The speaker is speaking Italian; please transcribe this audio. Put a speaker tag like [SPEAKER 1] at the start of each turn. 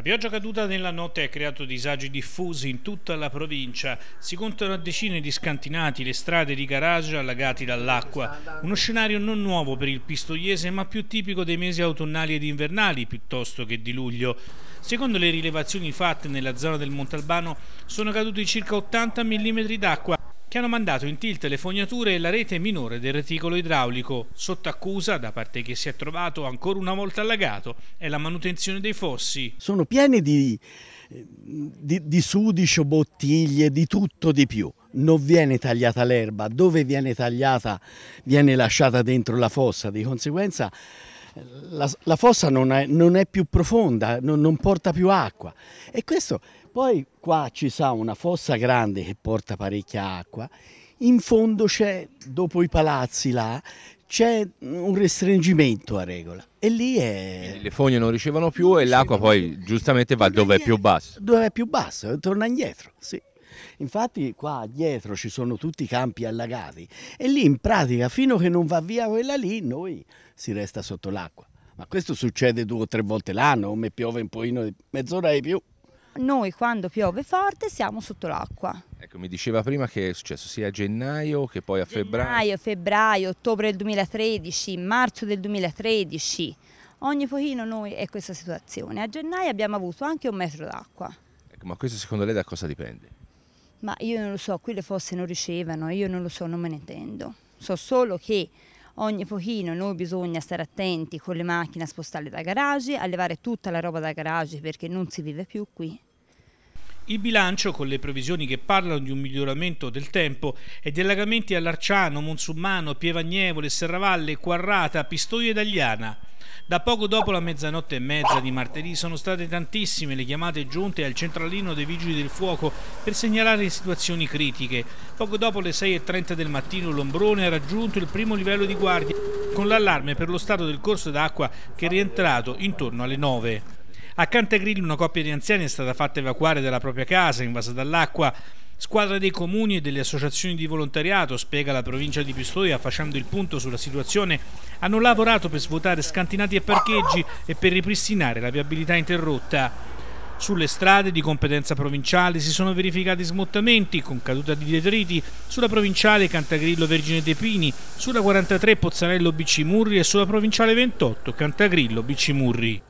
[SPEAKER 1] La pioggia caduta nella notte ha creato disagi diffusi in tutta la provincia. Si contano a decine di scantinati le strade di garage allagati dall'acqua. Uno scenario non nuovo per il pistoiese, ma più tipico dei mesi autunnali ed invernali piuttosto che di luglio. Secondo le rilevazioni fatte nella zona del Montalbano, sono caduti circa 80 mm d'acqua che hanno mandato in tilt le fognature e la rete minore del reticolo idraulico. Sotto accusa, da parte che si è trovato ancora una volta allagato, è la manutenzione dei fossi.
[SPEAKER 2] Sono pieni di, di, di sudicio, bottiglie, di tutto di più. Non viene tagliata l'erba, dove viene tagliata viene lasciata dentro la fossa, di conseguenza la, la fossa non è, non è, più profonda, non, non porta più acqua. E questo poi qua ci sa una fossa grande che porta parecchia acqua, in fondo c'è, dopo i palazzi là, c'è un restringimento a regola e lì è...
[SPEAKER 3] Quindi le fogne non ricevono più e l'acqua poi giustamente va dove è più basso.
[SPEAKER 2] Dove è più basso, torna indietro, sì. Infatti qua dietro ci sono tutti i campi allagati e lì in pratica fino a che non va via quella lì noi si resta sotto l'acqua. Ma questo succede due o tre volte l'anno, come piove un pochino, mezz'ora di più
[SPEAKER 4] noi quando piove forte siamo sotto l'acqua.
[SPEAKER 3] Ecco, mi diceva prima che è successo sia a gennaio che poi a febbraio.
[SPEAKER 4] Gennaio, febbraio, ottobre del 2013, marzo del 2013. Ogni pochino noi è questa situazione. A gennaio abbiamo avuto anche un metro d'acqua.
[SPEAKER 3] Ecco, ma questo secondo lei da cosa dipende?
[SPEAKER 4] Ma io non lo so, qui le fosse non ricevono, io non lo so, non me ne intendo. So solo che ogni pochino noi bisogna stare attenti con le macchine a spostarle da garage, a levare tutta la roba da garage perché non si vive più qui.
[SPEAKER 1] Il bilancio, con le previsioni che parlano di un miglioramento del tempo, è di allagamenti a Larciano, Monsummano, Pievagnevole, Serravalle, Quarrata, Pistoia e Dagliana. Da poco dopo la mezzanotte e mezza di martedì sono state tantissime le chiamate giunte al centralino dei Vigili del Fuoco per segnalare situazioni critiche. Poco dopo le 6.30 del mattino l'ombrone ha raggiunto il primo livello di guardia con l'allarme per lo stato del corso d'acqua che è rientrato intorno alle 9. A Cantagrillo una coppia di anziani è stata fatta evacuare dalla propria casa invasa dall'acqua Squadra dei comuni e delle associazioni di volontariato, spiega la provincia di Pistoia facendo il punto sulla situazione, hanno lavorato per svuotare scantinati e parcheggi e per ripristinare la viabilità interrotta. Sulle strade di competenza provinciale si sono verificati smottamenti con caduta di detriti sulla provinciale Cantagrillo Vergine dei Pini, sulla 43 Pozzanello Bicimurri e sulla provinciale 28 Cantagrillo Bicimurri.